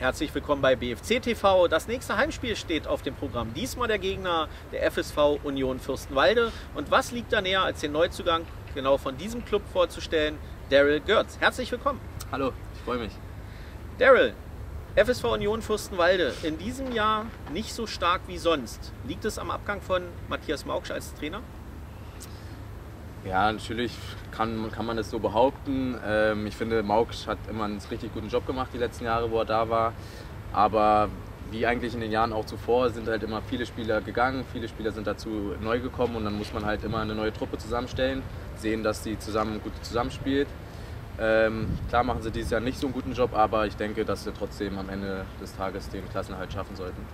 Herzlich willkommen bei BFC TV. Das nächste Heimspiel steht auf dem Programm. Diesmal der Gegner der FSV Union Fürstenwalde. Und was liegt da näher, als den Neuzugang genau von diesem Club vorzustellen? Daryl Görz. Herzlich willkommen. Hallo, ich freue mich. Daryl, FSV Union Fürstenwalde in diesem Jahr nicht so stark wie sonst. Liegt es am Abgang von Matthias Mauksch als Trainer? Ja, natürlich kann, kann man das so behaupten. Ähm, ich finde, Mauksch hat immer einen richtig guten Job gemacht die letzten Jahre, wo er da war. Aber wie eigentlich in den Jahren auch zuvor sind halt immer viele Spieler gegangen, viele Spieler sind dazu neu gekommen und dann muss man halt immer eine neue Truppe zusammenstellen, sehen, dass die zusammen gut zusammenspielt. Ähm, klar machen sie dieses Jahr nicht so einen guten Job, aber ich denke, dass sie trotzdem am Ende des Tages den Klassenhalt schaffen sollten.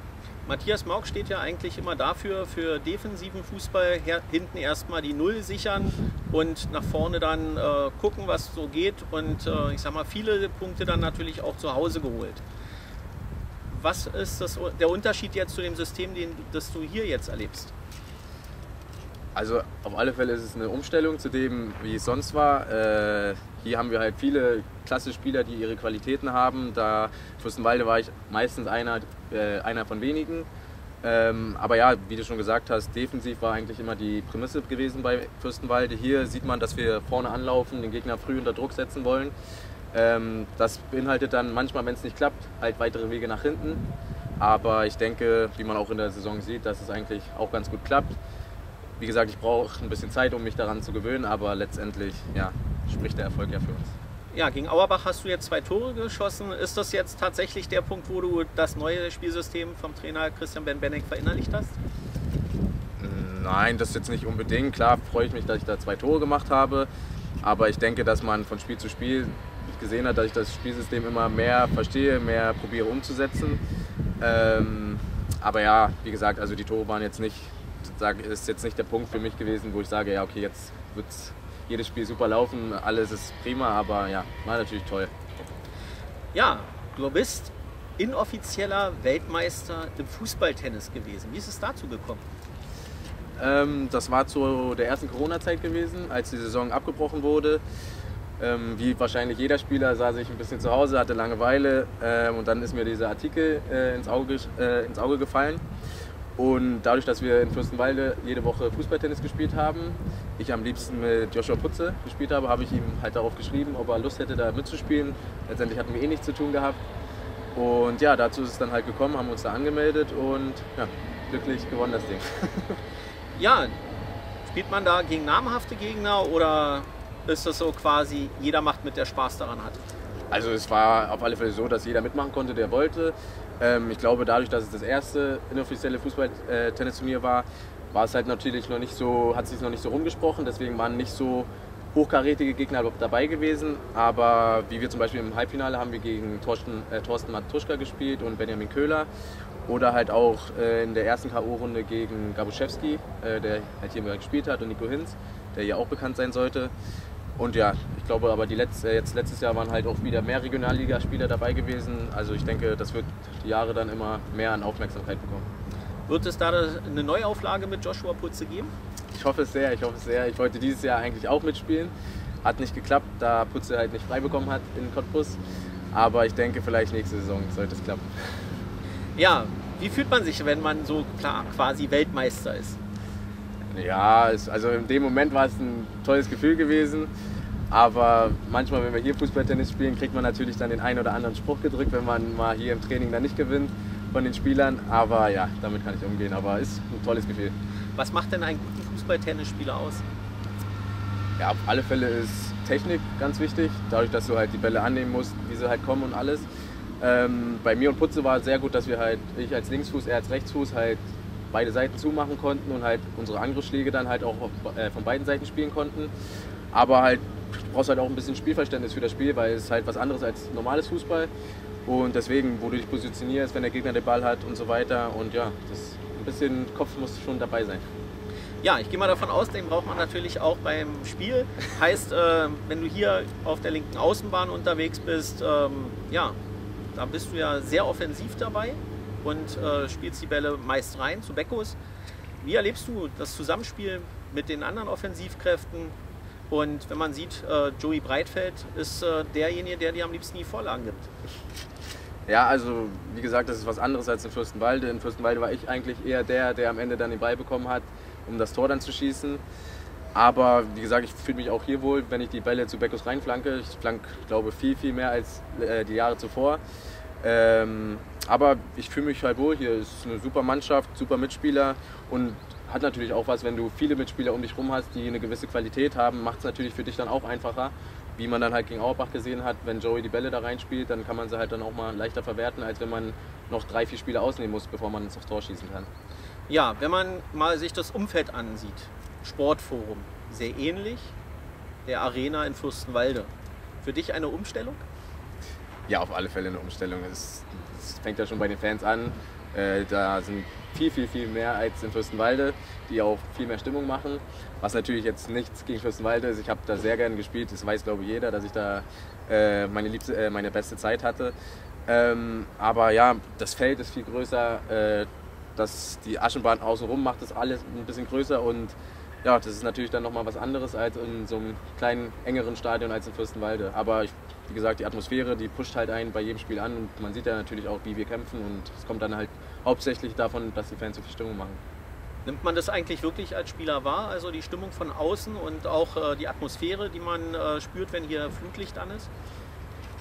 Matthias Mauk steht ja eigentlich immer dafür, für defensiven Fußball hinten erstmal die Null sichern und nach vorne dann äh, gucken, was so geht und äh, ich sag mal, viele Punkte dann natürlich auch zu Hause geholt. Was ist das, der Unterschied jetzt zu dem System, den, das du hier jetzt erlebst? Also auf alle Fälle ist es eine Umstellung zu dem, wie es sonst war. Äh, hier haben wir halt viele klasse Spieler, die ihre Qualitäten haben. Da Fürstenwalde war ich meistens einer, äh, einer von wenigen. Ähm, aber ja, wie du schon gesagt hast, defensiv war eigentlich immer die Prämisse gewesen bei Fürstenwalde. Hier sieht man, dass wir vorne anlaufen, den Gegner früh unter Druck setzen wollen. Ähm, das beinhaltet dann manchmal, wenn es nicht klappt, halt weitere Wege nach hinten. Aber ich denke, wie man auch in der Saison sieht, dass es eigentlich auch ganz gut klappt. Wie gesagt, ich brauche ein bisschen Zeit, um mich daran zu gewöhnen, aber letztendlich ja, spricht der Erfolg ja für uns. Ja, gegen Auerbach hast du jetzt zwei Tore geschossen. Ist das jetzt tatsächlich der Punkt, wo du das neue Spielsystem vom Trainer Christian Ben-Benneck verinnerlicht hast? Nein, das jetzt nicht unbedingt. Klar freue ich mich, dass ich da zwei Tore gemacht habe. Aber ich denke, dass man von Spiel zu Spiel gesehen hat, dass ich das Spielsystem immer mehr verstehe, mehr probiere umzusetzen. Ähm, aber ja, wie gesagt, also die Tore waren jetzt nicht, ist jetzt nicht der Punkt für mich gewesen, wo ich sage, ja okay, jetzt wird es jedes Spiel super laufen, alles ist prima, aber ja, war natürlich toll. Ja, du bist inoffizieller Weltmeister im Fußballtennis gewesen. Wie ist es dazu gekommen? Ähm, das war zu der ersten Corona-Zeit gewesen, als die Saison abgebrochen wurde. Ähm, wie wahrscheinlich jeder Spieler saß ich ein bisschen zu Hause, hatte Langeweile ähm, und dann ist mir dieser Artikel äh, ins, Auge, äh, ins Auge gefallen. Und dadurch, dass wir in Fürstenwalde jede Woche Fußballtennis gespielt haben, ich am liebsten mit Joshua Putze gespielt habe, habe ich ihm halt darauf geschrieben, ob er Lust hätte, da mitzuspielen. Letztendlich hatten wir eh nichts zu tun gehabt. Und ja, dazu ist es dann halt gekommen, haben uns da angemeldet und ja, glücklich gewonnen das Ding. ja, spielt man da gegen namhafte Gegner oder ist das so quasi, jeder macht mit, der Spaß daran hat? Also es war auf alle Fälle so, dass jeder mitmachen konnte, der wollte. Ähm, ich glaube, dadurch, dass es das erste inoffizielle Fußball-Tennisturnier war, war es halt natürlich noch nicht so, hat sich noch nicht so rumgesprochen. Deswegen waren nicht so hochkarätige Gegner dabei gewesen. Aber wie wir zum Beispiel im Halbfinale haben wir gegen Thorsten, äh, Thorsten Matuschka gespielt und Benjamin Köhler. Oder halt auch äh, in der ersten K.O.-Runde gegen Gabuszewski, äh, der halt hier gespielt hat, und Nico Hinz, der ja auch bekannt sein sollte. Und ja, ich glaube aber die letzte, jetzt letztes Jahr waren halt auch wieder mehr Regionalligaspieler dabei gewesen. Also ich denke, das wird die Jahre dann immer mehr an Aufmerksamkeit bekommen. Wird es da eine Neuauflage mit Joshua Putze geben? Ich hoffe es sehr, ich hoffe es sehr. Ich wollte dieses Jahr eigentlich auch mitspielen. Hat nicht geklappt, da Putze halt nicht frei bekommen hat in Cottbus. Aber ich denke, vielleicht nächste Saison sollte es klappen. Ja, wie fühlt man sich, wenn man so klar quasi Weltmeister ist? Ja, also in dem Moment war es ein tolles Gefühl gewesen. Aber manchmal, wenn wir hier Fußballtennis spielen, kriegt man natürlich dann den einen oder anderen Spruch gedrückt, wenn man mal hier im Training dann nicht gewinnt von den Spielern. Aber ja, damit kann ich umgehen. Aber ist ein tolles Gefühl. Was macht denn einen guten Fußballtennisspieler aus? Ja, auf alle Fälle ist Technik ganz wichtig. Dadurch, dass du halt die Bälle annehmen musst, wie sie halt kommen und alles. Ähm, bei mir und Putze war es sehr gut, dass wir halt, ich als Linksfuß, er als Rechtsfuß, halt beide Seiten zumachen konnten und halt unsere Angriffsschläge dann halt auch äh, von beiden Seiten spielen konnten. Aber halt, du brauchst halt auch ein bisschen Spielverständnis für das Spiel, weil es halt was anderes als normales Fußball. Und deswegen, wo du dich positionierst, wenn der Gegner den Ball hat und so weiter. Und ja, das, ein bisschen Kopf muss schon dabei sein. Ja, ich gehe mal davon aus, den braucht man natürlich auch beim Spiel. Heißt, äh, wenn du hier auf der linken Außenbahn unterwegs bist, ähm, ja, da bist du ja sehr offensiv dabei und äh, spielst die Bälle meist rein zu Beckos. Wie erlebst du das Zusammenspiel mit den anderen Offensivkräften? Und wenn man sieht, äh, Joey Breitfeld ist äh, derjenige, der dir am liebsten die Vorlagen gibt. Ja, also wie gesagt, das ist was anderes als in Fürstenwalde. In Fürstenwalde war ich eigentlich eher der, der am Ende dann den Ball bekommen hat, um das Tor dann zu schießen. Aber wie gesagt, ich fühle mich auch hier wohl, wenn ich die Bälle zu Beckus reinflanke. Ich flank, glaube viel, viel mehr als äh, die Jahre zuvor. Ähm, aber ich fühle mich halt wohl hier. Es ist eine super Mannschaft, super Mitspieler und hat natürlich auch was, wenn du viele Mitspieler um dich rum hast, die eine gewisse Qualität haben, macht es natürlich für dich dann auch einfacher. Wie man dann halt gegen Auerbach gesehen hat, wenn Joey die Bälle da reinspielt, dann kann man sie halt dann auch mal leichter verwerten, als wenn man noch drei, vier Spiele ausnehmen muss, bevor man ins Tor schießen kann. Ja, wenn man mal sich das Umfeld ansieht, Sportforum, sehr ähnlich der Arena in Fürstenwalde. Für dich eine Umstellung? Ja, auf alle Fälle eine Umstellung. Es, es fängt ja schon bei den Fans an. Äh, da sind viel, viel, viel mehr als in Fürstenwalde, die auch viel mehr Stimmung machen. Was natürlich jetzt nichts gegen Fürstenwalde ist. Ich habe da sehr gerne gespielt. Das weiß, glaube ich, jeder, dass ich da äh, meine, liebste, äh, meine beste Zeit hatte. Ähm, aber ja, das Feld ist viel größer. Äh, das, die Aschenbahn außenrum macht das alles ein bisschen größer und ja, das ist natürlich dann nochmal was anderes als in so einem kleinen, engeren Stadion als in Fürstenwalde. Aber ich, wie gesagt, die Atmosphäre, die pusht halt einen bei jedem Spiel an und man sieht ja natürlich auch, wie wir kämpfen und es kommt dann halt hauptsächlich davon, dass die Fans so viel Stimmung machen. Nimmt man das eigentlich wirklich als Spieler wahr, also die Stimmung von außen und auch äh, die Atmosphäre, die man äh, spürt, wenn hier Flutlicht an ist?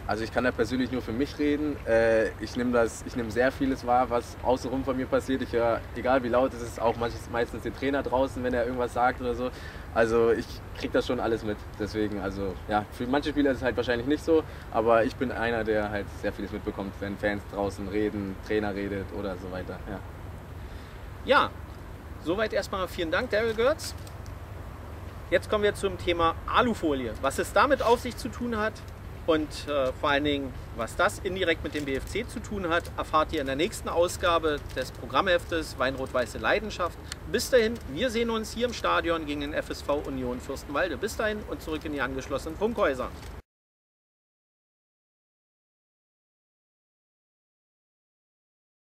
Also ich kann da persönlich nur für mich reden. Äh, ich nehme das, sehr vieles wahr, was außenrum von mir passiert. Ich höre, egal wie laut es ist, auch meistens den Trainer draußen, wenn er irgendwas sagt oder so. Also ich kriege das schon alles mit. Deswegen, also ja, für manche Spieler ist es halt wahrscheinlich nicht so, aber ich bin einer, der halt sehr vieles mitbekommt, wenn Fans draußen reden, Trainer redet oder so weiter. Ja, ja soweit erstmal vielen Dank, Daryl Götz. Jetzt kommen wir zum Thema Alufolie. Was es damit auf sich zu tun hat, und äh, vor allen Dingen, was das indirekt mit dem BFC zu tun hat, erfahrt ihr in der nächsten Ausgabe des Programmheftes Weinrot-Weiße Leidenschaft. Bis dahin, wir sehen uns hier im Stadion gegen den FSV Union Fürstenwalde. Bis dahin und zurück in die angeschlossenen Funkhäuser.